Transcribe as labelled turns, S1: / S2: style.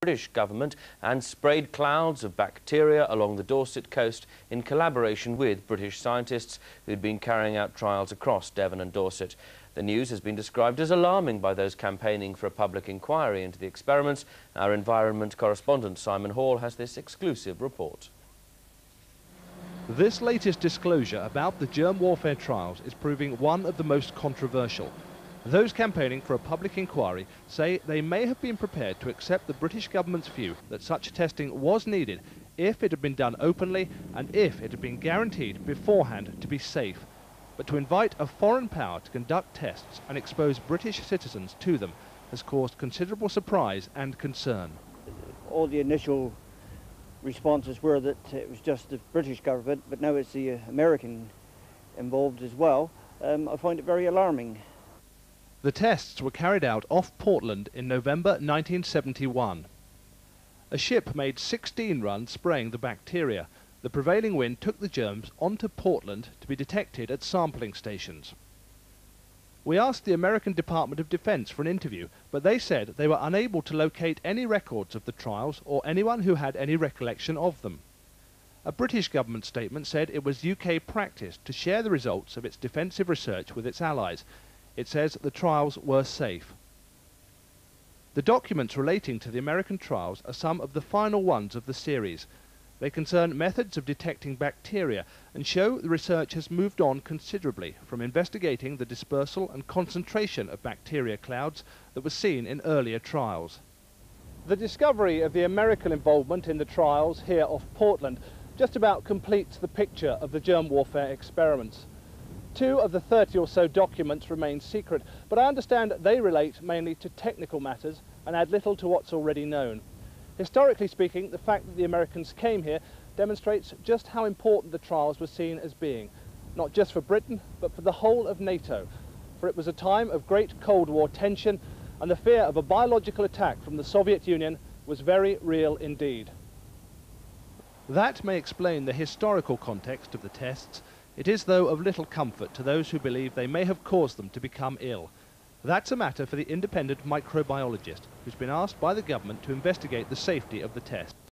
S1: British government and sprayed clouds of bacteria along the Dorset coast in collaboration with British scientists who'd been carrying out trials across Devon and Dorset. The news has been described as alarming by those campaigning for a public inquiry into the experiments. Our environment correspondent Simon Hall has this exclusive report.
S2: This latest disclosure about the germ warfare trials is proving one of the most controversial. Those campaigning for a public inquiry say they may have been prepared to accept the British government's view that such testing was needed if it had been done openly and if it had been guaranteed beforehand to be safe. But to invite a foreign power to conduct tests and expose British citizens to them has caused considerable surprise and concern.
S3: All the initial responses were that it was just the British government, but now it's the American involved as well. Um, I find it very alarming.
S2: The tests were carried out off Portland in November 1971. A ship made 16 runs spraying the bacteria. The prevailing wind took the germs onto Portland to be detected at sampling stations. We asked the American Department of Defense for an interview, but they said they were unable to locate any records of the trials or anyone who had any recollection of them. A British government statement said it was UK practice to share the results of its defensive research with its allies. It says the trials were safe. The documents relating to the American trials are some of the final ones of the series. They concern methods of detecting bacteria and show the research has moved on considerably from investigating the dispersal and concentration of bacteria clouds that was seen in earlier trials. The discovery of the American involvement in the trials here off Portland just about completes the picture of the germ warfare experiments. Two of the 30 or so documents remain secret, but I understand they relate mainly to technical matters and add little to what's already known. Historically speaking, the fact that the Americans came here demonstrates just how important the trials were seen as being, not just for Britain, but for the whole of NATO. For it was a time of great Cold War tension, and the fear of a biological attack from the Soviet Union was very real indeed. That may explain the historical context of the tests. It is, though, of little comfort to those who believe they may have caused them to become ill. That's a matter for the independent microbiologist who's been asked by the government to investigate the safety of the test.